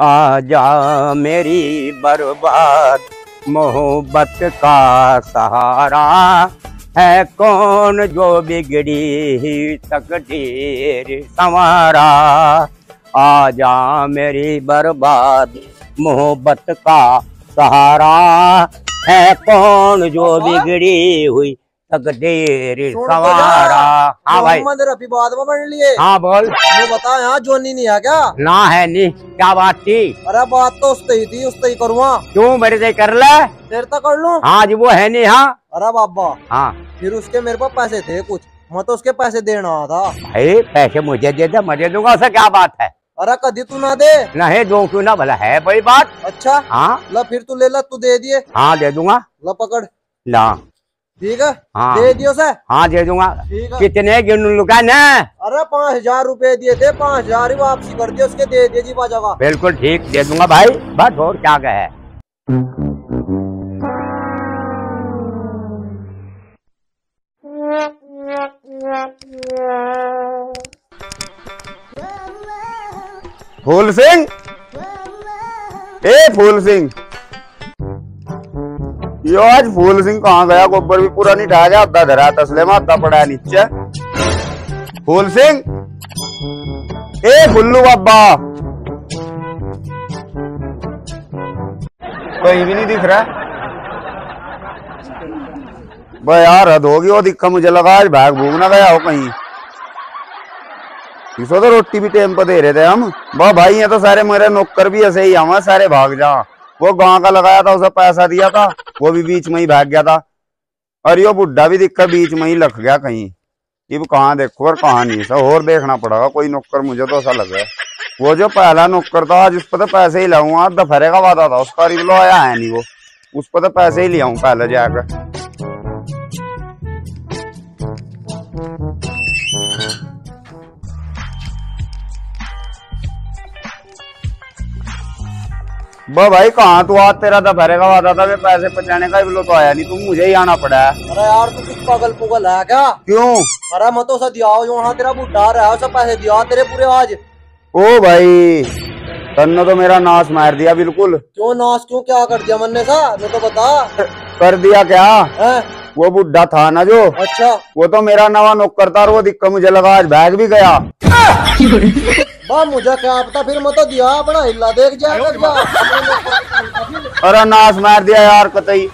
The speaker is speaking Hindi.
आजा मेरी बर्बाद मोहब्बत का सहारा है कौन जो बिगड़ी ही तकदीर संवारा? आजा मेरी बर्बाद मोहब्बत का सहारा है कौन जो बिगड़ी हुई तकदीर तो संवारा। हाँ भाई। मोहम्मद रफी बाद में बन लिए। हाँ बोल। ये बता यहाँ जोनी नहीं है क्या? ना है नी क्या बात थी? अरे बात तो उससे ही थी उससे ही करूँगा क्यों मेरे से कर ले? फिर तो कर लूँ। हाँ जी वो है नहीं हाँ। अरे बाबा हाँ। फिर उसके मेरे पास पैसे थे कुछ। मैं तो उसके पैसे देना था। भाई पैसे मुझे दे दे मैं दे दूँगा उससे क्या बात है? अरे कदी तू ना दे। नहीं दो क्यों ना भला है बड़ी बात? अच्छा। हाँ। ला फिर तू ले ला तू दे दिए। हाँ दे दूँगा। ला पकड़। ला। ठीक है? हाँ। दे दियो से हाँ दे दूँगा। कितने गिन लुका ना? अरे पाँच हज़ार रूपए दिए थे पाँच हज़ार ही वापसी कर दिए उसके दे दिए जी बाजा बिल्कुल ठीक दे दूँगा भाई। बस और क्या कहे? फूल सिंह? ए फूल सिंह। यो आज फूल सिंह कहाँ गया? गोबर भी पूरा नहीं ढा गया अद्धा धरा तसले में अद्धा पड़ा है नीचे। फूल सिंह? ए फुल्लू बाबा। कहीं भी नहीं दिख रहा। भाई यार, हद होगी, वो दिक्का मुझे लगा, आज भाग भूग ना गया हो कहीं। इसो तो रोटी भी टेम पर दे रहे थे हम। वाह भाई, ये तो सारे मेरे नौकर भी ऐसे ही आवा सारे भाग जा। वो गाँव का लगाया था, उसे पैसा दिया था, वो भी बीच में ही भाग गया था। और यो बुढ़ा भी दिक्कत बीच में ही लग गया कहीं। अब कहाँ देखो और कहाँ नहीं सब और देखना पड़ेगा, कोई नौकर मुझे तो ऐसा लग गया वो जो पहला नौकर था जिस पर तो पैसे ही लाऊँगा दफरे का वादा था, उसका रिवलो आया है नहीं वो। उस पर तो पैसे ही ले आऊँ पहले जाकर। बा भाई कहाँ तू? आज तेरा तो का वादा था पैसे पहुँचाने का बिलो तो आया नहीं। तू मुझे ही आना पड़ा है। अरे यार तू कुछ पागल पुगल है क्या? क्यों? अरे मैं तो उसे दिया जो हाँ तेरा बुढ़ा रहा है पैसे दिया तेरे पूरे आज। ओ भाई तन्ने तो मेरा नाश मार दिया बिल्कुल। क्यों नाश? क्यों क्या कर दिया मन्ने सा? मैं तो बता। कर दिया क्या? है? वो बुढ़ा था ना जो। अच्छा। वो तो मेरा नवा नौकर था वो दिक्कत मुझे लगा आज बैग भी गया। बा मुझे क्या पता फिर मैं तो दिया अपना हिला देख जाएगा अरे नाश मार दिया यार कतई।